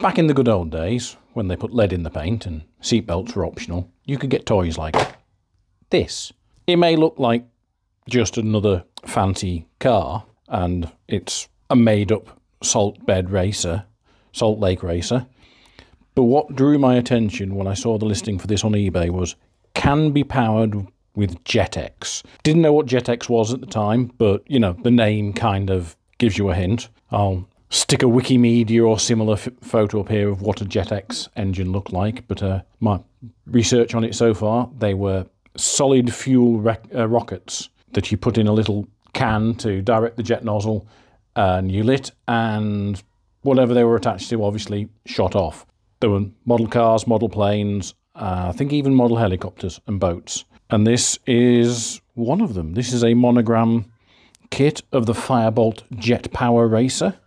Back in the good old days, when they put lead in the paint and seatbelts were optional, you could get toys like this. It may look like just another fancy car, and it's a made up salt bed racer, Salt Lake racer. But what drew my attention when I saw the listing for this on eBay was can be powered with Jetex. Didn't know what Jetex was at the time, but you know, the name kind of gives you a hint. I'll stick a Wikimedia or similar photo up here of what a Jetex engine looked like, but uh, my research on it so far, they were solid fuel uh, rockets that you put in a little can to direct the jet nozzle and you lit and whatever they were attached to obviously shot off. There were model cars, model planes, uh, I think even model helicopters and boats. And this is one of them. This is a monogram kit of the Firebolt Jet Power Racer.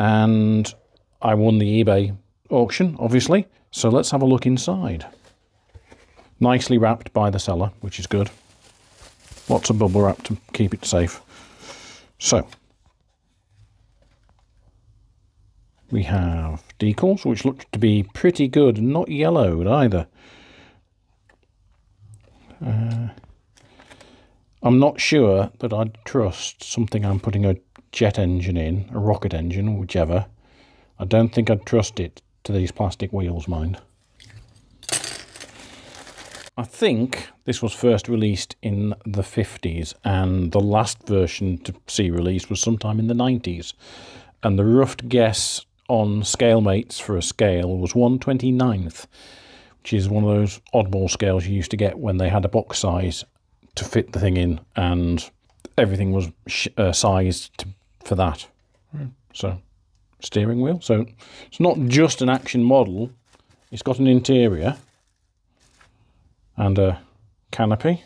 And I won the eBay auction, obviously. So let's have a look inside. Nicely wrapped by the seller, which is good. Lots of bubble wrap to keep it safe. So, we have decals, which look to be pretty good, not yellowed either. Uh, I'm not sure that I'd trust something I'm putting a jet engine in, a rocket engine, whichever. I don't think I'd trust it to these plastic wheels, mind. I think this was first released in the 50s and the last version to see released was sometime in the 90s. And the rough guess on Scalemates for a scale was 129th, which is one of those oddball scales you used to get when they had a box size to fit the thing in and everything was uh, sized to, for that. So, steering wheel. So, it's not just an action model, it's got an interior and a canopy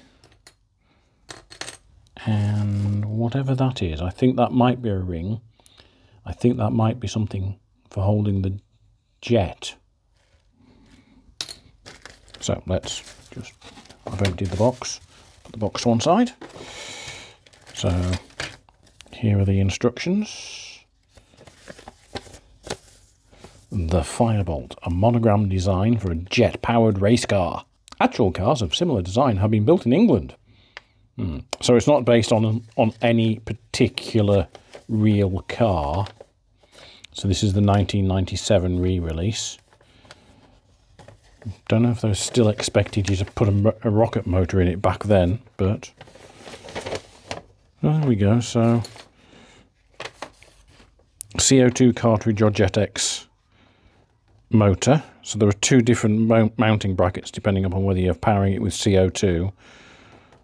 and whatever that is. I think that might be a ring. I think that might be something for holding the jet. So let's just I've emptied the box. Put the box to one side. So here are the instructions the Firebolt, a monogram design for a jet-powered race car. Actual cars of similar design have been built in England. Hmm. So it's not based on, on any particular real car. So this is the 1997 re-release. Don't know if they still expected you to put a, a rocket motor in it back then, but there we go. So CO2 cartridge or Jetex motor. So there are two different mount mounting brackets depending upon whether you're powering it with CO2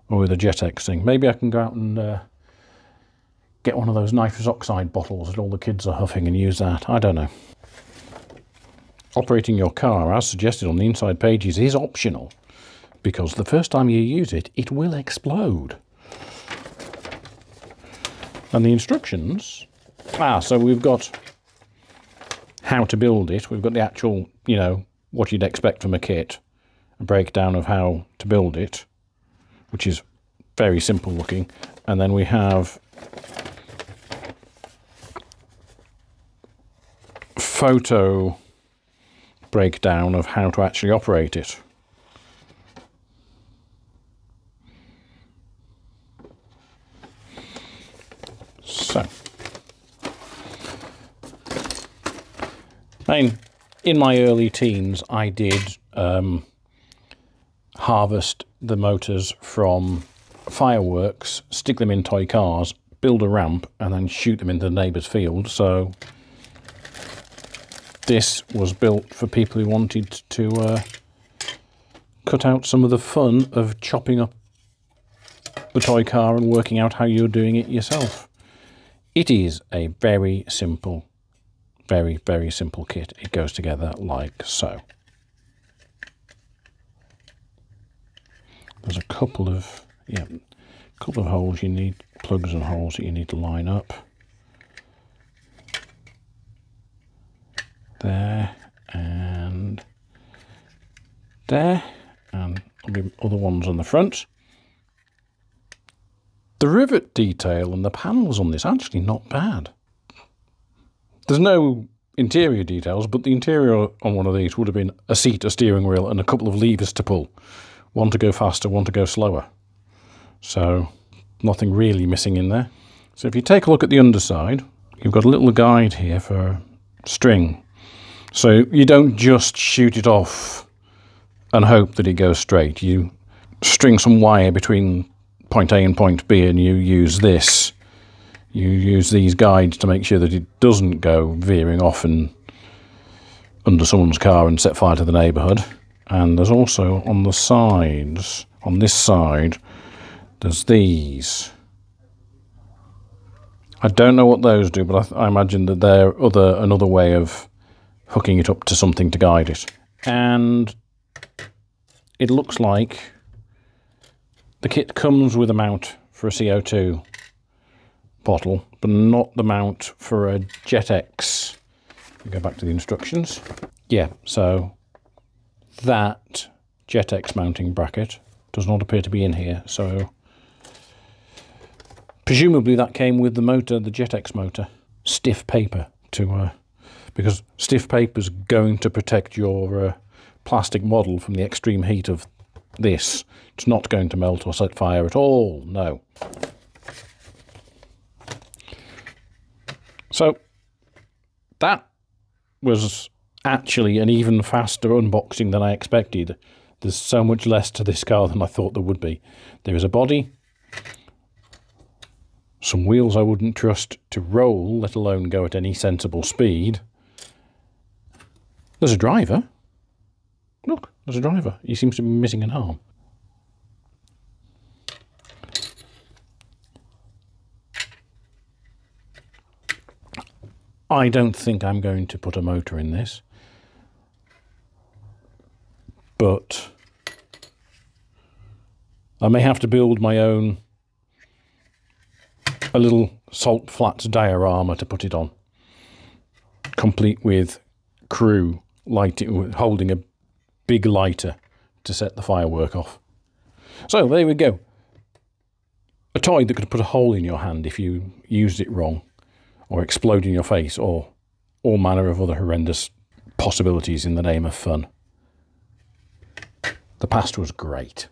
or with a Jetex thing. Maybe I can go out and uh, get one of those nitrous oxide bottles that all the kids are huffing and use that. I don't know. Operating your car, as suggested on the inside pages, is optional because the first time you use it, it will explode. And the instructions... Ah, so we've got how to build it. We've got the actual, you know, what you'd expect from a kit, a breakdown of how to build it, which is very simple looking. And then we have photo breakdown of how to actually operate it. So. Mean, in my early teens, I did um, harvest the motors from fireworks, stick them in toy cars, build a ramp, and then shoot them into the neighbour's field. So this was built for people who wanted to uh, cut out some of the fun of chopping up the toy car and working out how you're doing it yourself. It is a very simple very, very simple kit. It goes together like so. There's a couple of, yeah, couple of holes you need, plugs and holes that you need to line up. There and there, and other ones on the front. The rivet detail and the panels on this actually not bad. There's no interior details, but the interior on one of these would have been a seat, a steering wheel, and a couple of levers to pull. One to go faster, one to go slower. So nothing really missing in there. So if you take a look at the underside, you've got a little guide here for string. So you don't just shoot it off and hope that it goes straight. You string some wire between point A and point B and you use this. You use these guides to make sure that it doesn't go veering off and under someone's car and set fire to the neighbourhood. And there's also on the sides, on this side, there's these. I don't know what those do, but I, I imagine that they're other another way of hooking it up to something to guide it. And it looks like the kit comes with a mount for a CO2 bottle, but not the mount for a Jetex. Go back to the instructions. Yeah, so that Jetex mounting bracket does not appear to be in here, so presumably that came with the motor, the Jetex motor. Stiff paper to, uh, because stiff paper is going to protect your uh, plastic model from the extreme heat of this. It's not going to melt or set fire at all, no. So that was actually an even faster unboxing than I expected. There's so much less to this car than I thought there would be. There is a body, some wheels I wouldn't trust to roll, let alone go at any sensible speed. There's a driver. Look, there's a driver. He seems to be missing an arm. I don't think I'm going to put a motor in this. But I may have to build my own a little salt flats diorama to put it on. Complete with crew lighting holding a big lighter to set the firework off. So there we go. A toy that could put a hole in your hand if you used it wrong or explode in your face, or all manner of other horrendous possibilities in the name of fun. The past was great.